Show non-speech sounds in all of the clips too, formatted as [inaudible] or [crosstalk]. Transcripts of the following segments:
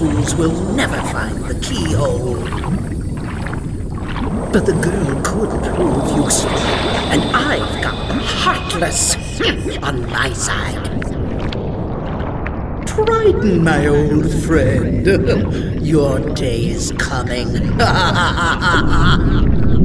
Fools will never find the keyhole. But the girl could prove useful, and I've got the heartless on my side. Triton, my old friend, [laughs] your day is coming. [laughs]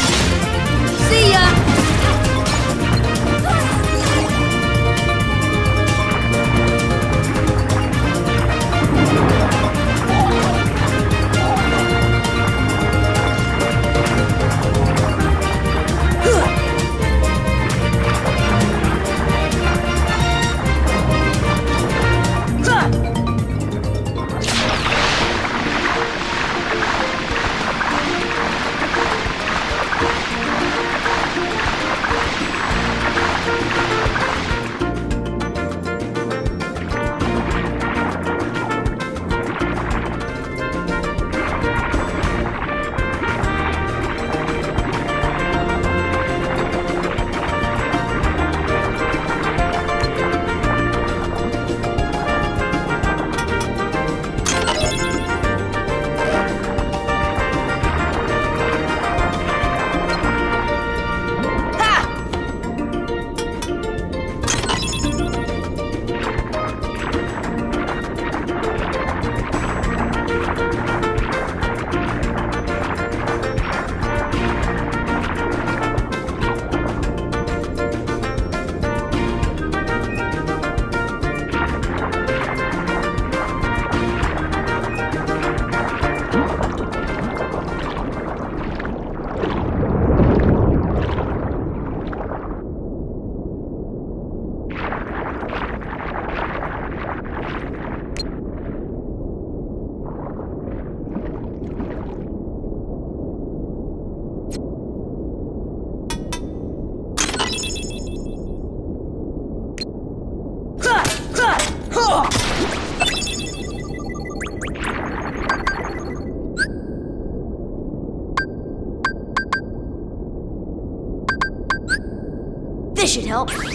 Stop! Help.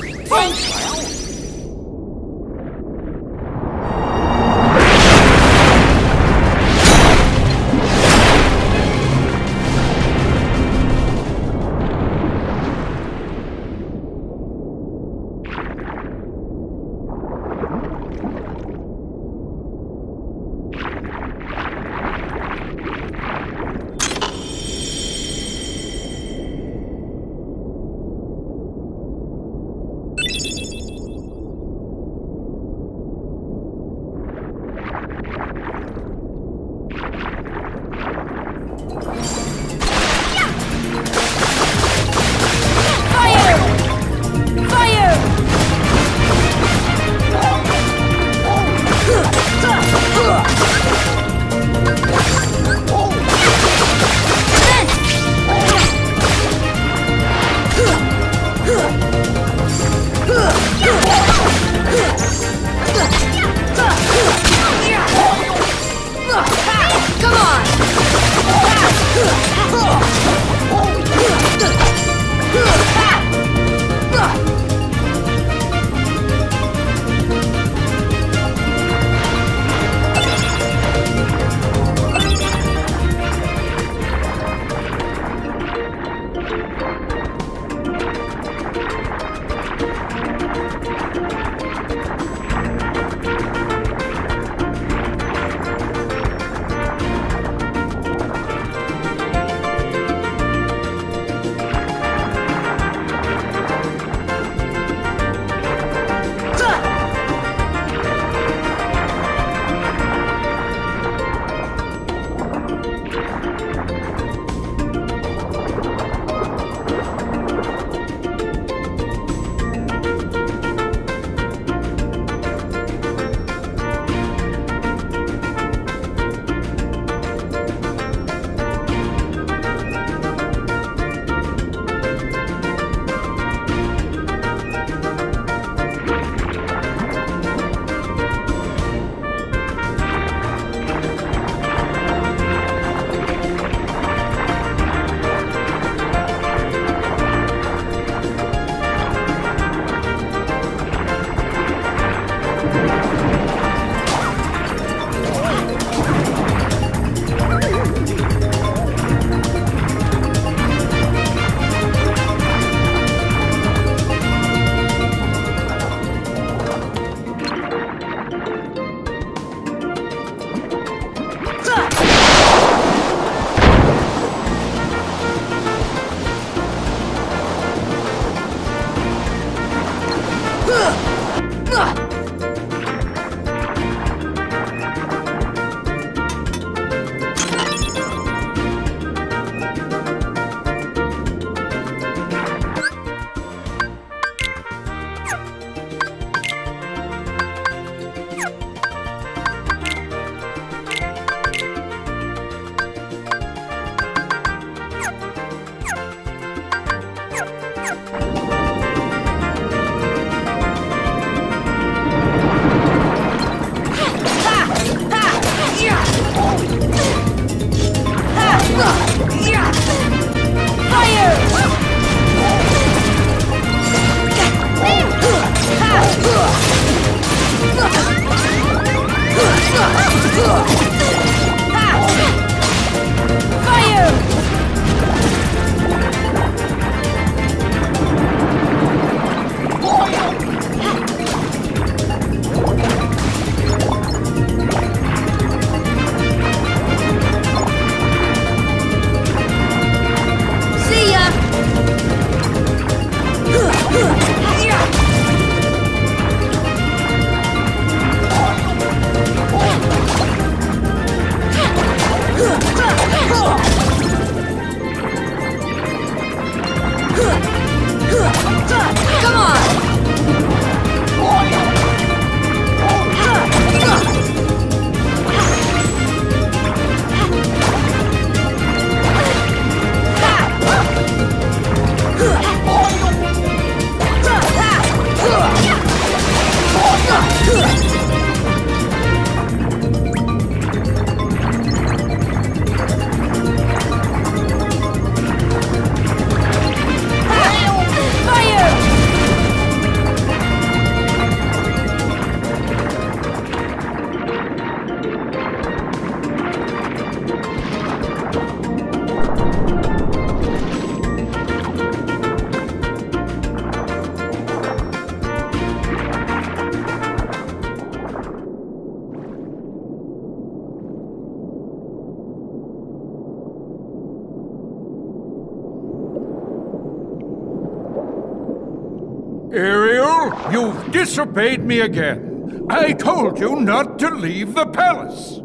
Disobeyed me again. I told you not to leave the palace.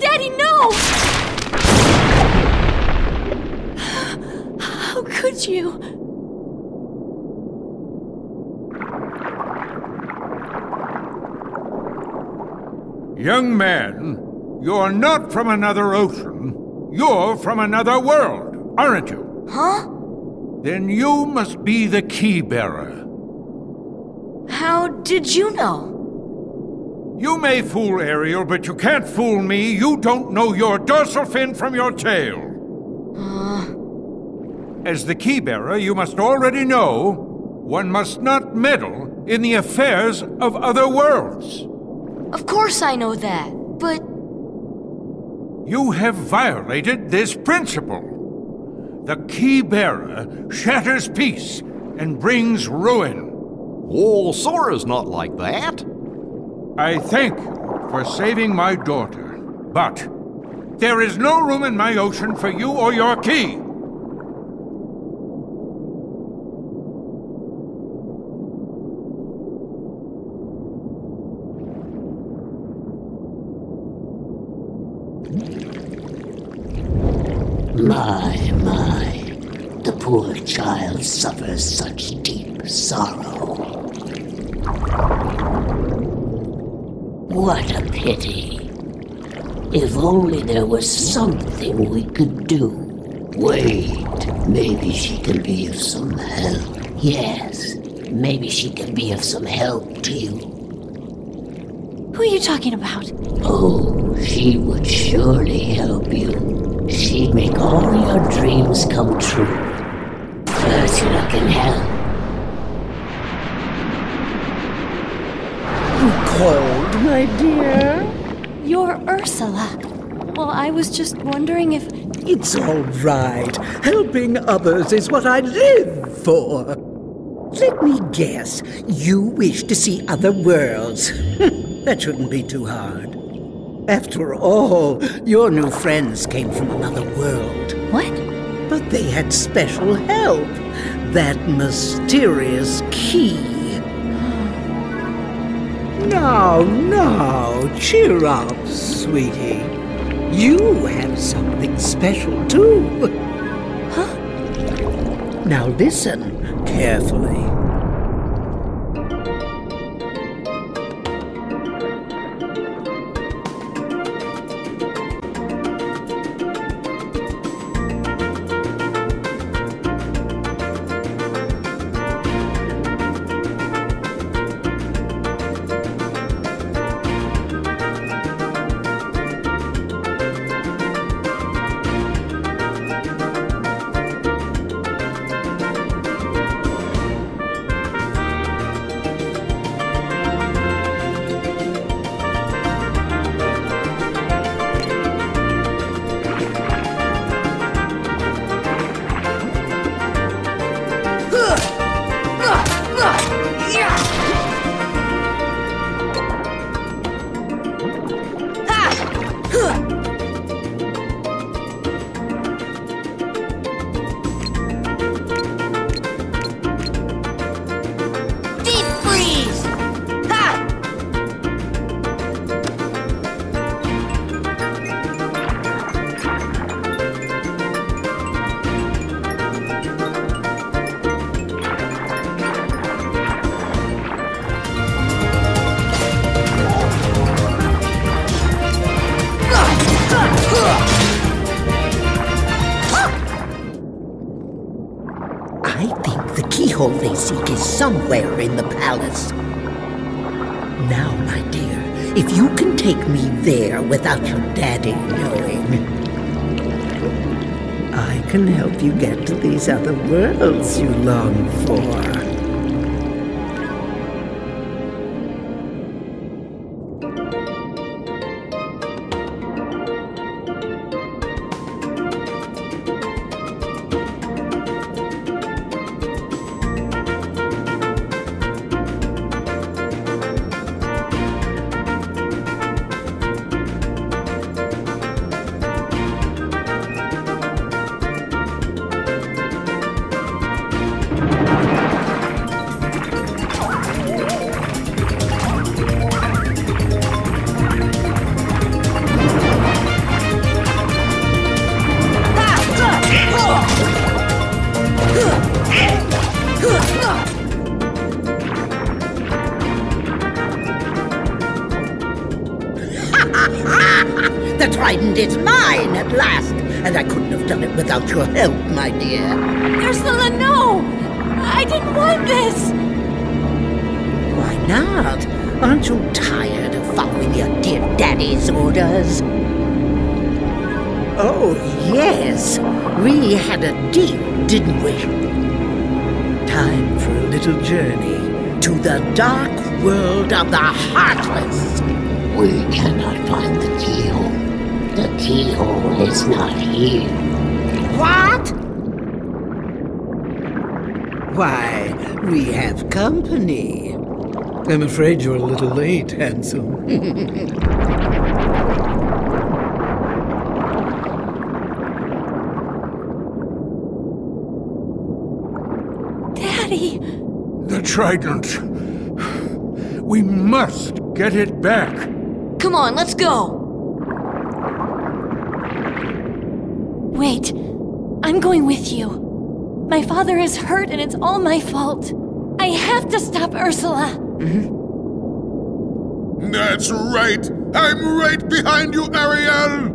Daddy, no! How could you? Young man, you're not from another ocean. You're from another world, aren't you? Huh? Then you must be the key bearer. How did you know? You may fool Ariel, but you can't fool me. You don't know your dorsal fin from your tail. Uh. As the key bearer, you must already know one must not meddle in the affairs of other worlds. Of course I know that, but You have violated this principle. The key bearer shatters peace and brings ruin. Oh, Sora's not like that. I thank you for saving my daughter, but there is no room in my ocean for you or your key. My, my. The poor child such deep sorrow. What a pity. If only there was something we could do. Wait, maybe she can be of some help. Yes, maybe she can be of some help to you. who are you talking about? Oh, she would surely help you. She'd make all your dreams come true. Ursula can help. Cold, my dear? You're Ursula. Well, I was just wondering if. It's all right. Helping others is what I live for. Let me guess. You wish to see other worlds. [laughs] that shouldn't be too hard. After all, your new friends came from another world. What? But they had special help. That mysterious key. Now, now, cheer up, sweetie. You have something special too. Huh? Now listen carefully. Somewhere in the palace. Now, my dear, if you can take me there without your daddy knowing, I can help you get to these other worlds you long for. Your help, my dear. Ursula, no! I didn't want this! Why not? Aren't you tired of following your dear daddy's orders? Oh, yes. We had a deal, didn't we? Time for a little journey to the dark world of the Heartless. We cannot find the keyhole. The keyhole is not here. What? Why, we have company. I'm afraid you're a little late, handsome. Daddy! The trident. We must get it back. Come on, let's go! Wait, I'm going with you. My father is hurt and it's all my fault. I have to stop Ursula. Mm-hmm. That's right. I'm right behind you, Ariel.